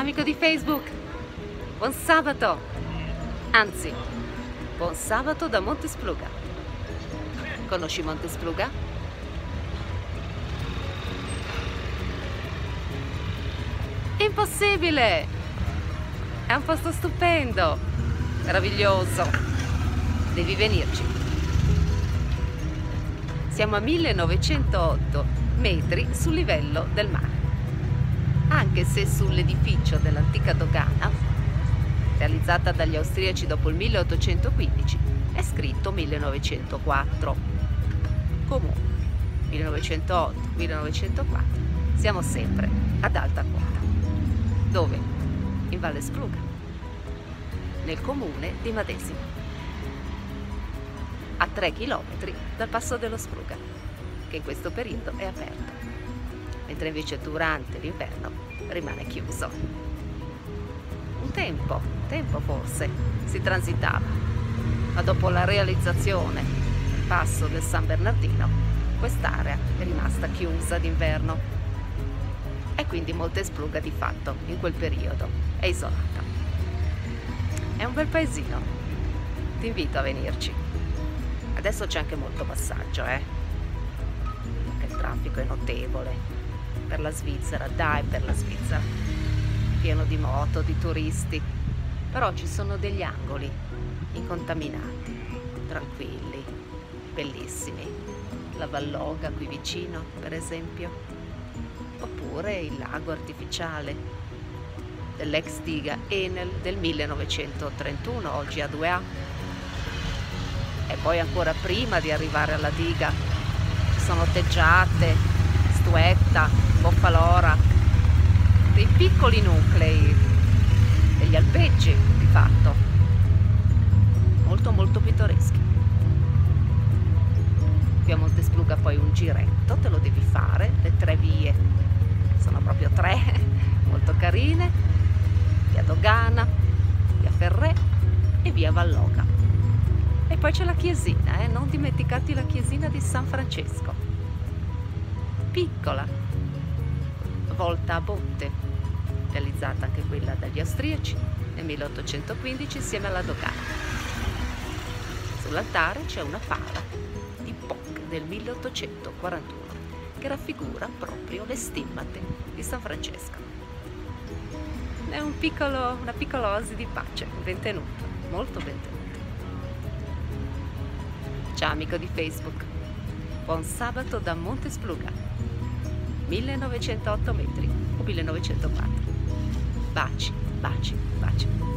Amico di Facebook, buon sabato, anzi, buon sabato da Montespluga. Conosci Montespluga? Impossibile! È un posto stupendo, meraviglioso, devi venirci. Siamo a 1908 metri sul livello del mare anche se sull'edificio dell'antica dogana, realizzata dagli austriaci dopo il 1815, è scritto 1904. Comunque, 1908-1904, siamo sempre ad alta quota. Dove? In Valle Spluga, nel comune di Madesimo, a 3 km dal passo dello Spluga, che in questo periodo è aperto mentre invece durante l'inverno rimane chiuso. Un tempo, un tempo forse, si transitava, ma dopo la realizzazione del passo del San Bernardino, quest'area è rimasta chiusa d'inverno e quindi Montespluga di fatto in quel periodo è isolata. È un bel paesino, ti invito a venirci. Adesso c'è anche molto passaggio, eh? Perché il traffico è notevole, per la Svizzera, dai per la Svizzera, pieno di moto, di turisti, però ci sono degli angoli incontaminati, tranquilli, bellissimi. La Valloga qui vicino, per esempio, oppure il lago artificiale dell'ex diga Enel del 1931, oggi a 2A. E poi ancora prima di arrivare alla diga ci sono teggiate, stuetta, Boffalora, dei piccoli nuclei, degli alpeggi di fatto, molto molto pittoreschi. Qui a Montespluga poi un giretto, te lo devi fare, le tre vie, sono proprio tre, molto carine, via Dogana, via Ferré e via Valloga. E poi c'è la chiesina, eh? non dimenticarti la chiesina di San Francesco, piccola, volta a botte, realizzata anche quella dagli austriaci nel 1815 insieme alla dogana. Sull'altare c'è una pala di Poc del 1841 che raffigura proprio le stimmate di San Francesco. È un piccolo, una piccola oasi di pace, bentenuto, molto bentenuto. Ciao amico di Facebook, buon sabato da Montespluga. 1908 metri o 1904. Baci, baci, baci.